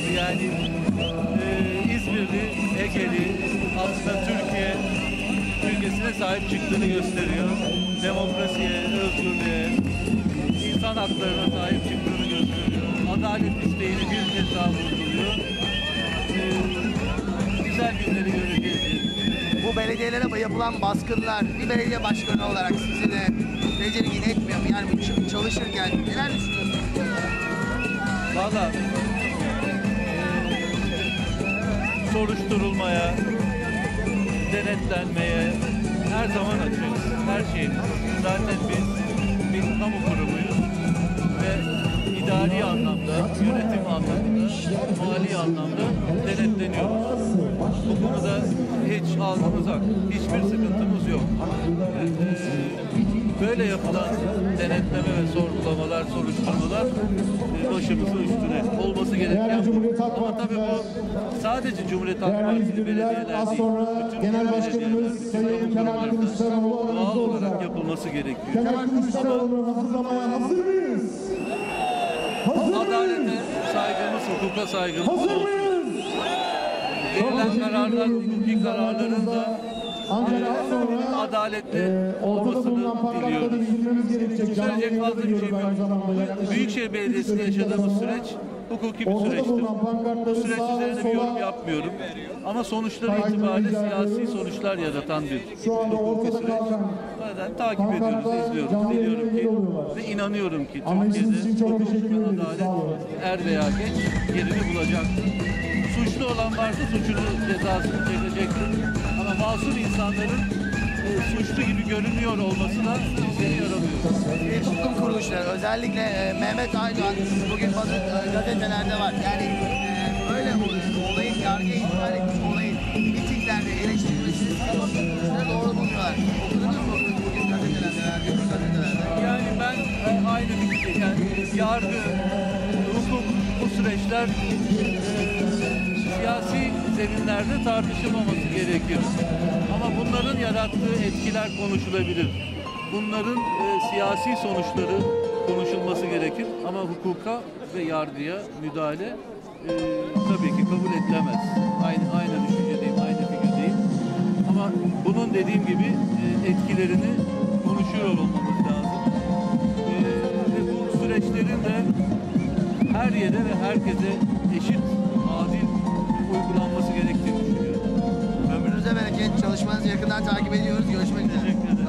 abi yani e, İzmirli, Egeli aslında Türkiye ülkesine sahip çıktığını gösteriyor. Demokrasiye, özgürlüğe, insan haklarına sahip çıktığını gösteriyor. Adalet isteğini bir kez daha vurguluyor. E, güzel günleri göreceğiz. Bu belediyelere yapılan baskınlar, bir belediye başkanı olarak sizi de tedirgin etmiyor mu? Yani çalışırken neler düşünüyorsunuz? Valla soruşturulmaya, denetlenmeye her zaman açığız. Her şeyimiz. Zaten biz bir kamu kurumuyuz ve idari anlamda, yönetim anlamda, mali anlamda denetleniyoruz. Bu konuda hiç algımız yok. Hiçbir sıkıntımız yok. Ee, Böyle yapılan denetleme ve sorgulamalar, soruşturmalar e, başımızın üstüne olması gereken. Cumhuriyet Halk Ama tabii bu Partiler, sadece Cumhuriyet Halk izleyiciler, belediyeler az sonra Genel Başkanımız Sayın Kemal Kılıçdaroğlu aramızda olacak. yapılması gerekiyor. Kemal Kılıçdaroğlu'nu hazırlamaya hazır mıyız? Hazır Adalete saygımız, hukuka saygımız Hazır mıyız? Verilen kararlar, hukuki kararların da Ancak az sonra adaletli e, ortada bulunan diliyoruz. indirmemiz gerekecek. Canlı Söyleyecek yayında fazla bir şey veriyoruz aynı zamanda. Yaklaşık Büyükşehir Belediyesi'nde yaşadığımız süreç hukuki bir süreçtir. Bu süreç üzerine bir yorum yapmıyorum. Ama sonuçları itibariyle siyasi sonuçlar yaratan bir hukuki süreç. Zaten takip ediyoruz, izliyoruz. Diliyorum ki ve inanıyorum ki Türkiye'de hukuk ve adalet er veya geç yerini bulacaktır. Suçlu olan varsa suçunu cezasını çekecektir. Ama masum insanların e, suçlu gibi görünüyor olmasına izin yaramıyor. Kuruluşları özellikle e, Mehmet Aydoğan bugün bazı e, gazetelerde var. Yani e, böyle bu olayın yargıya iptal etmiş olayın mitinglerde kuruluşları doğru bulmuyorlar. Okudunuz mu bugün gazetelerde, verdiğimiz gazetelerde? Yani ben e, aynı fikirde yani yargı, hukuk bu süreçler e, siyasi zeminlerde tartışılmaması gerekiyor. Ama bunların yarattığı etkiler konuşulabilir. Bunların e, siyasi sonuçları konuşulması gerekir ama hukuka ve yargıya müdahale e, tabii ki kabul edilemez. Aynı aynı düşüncedeyim, aynı fikirdeyim. Ama bunun dediğim gibi e, etkilerini konuşuyor olmamız lazım. E, ve bu süreçlerin de her yere ve herkese eşit, adil uygulanması gerektiğini düşünüyorum. Ömrünüze bereket, çalışmanızı yakından takip ediyoruz. Görüşmek üzere. Teşekkür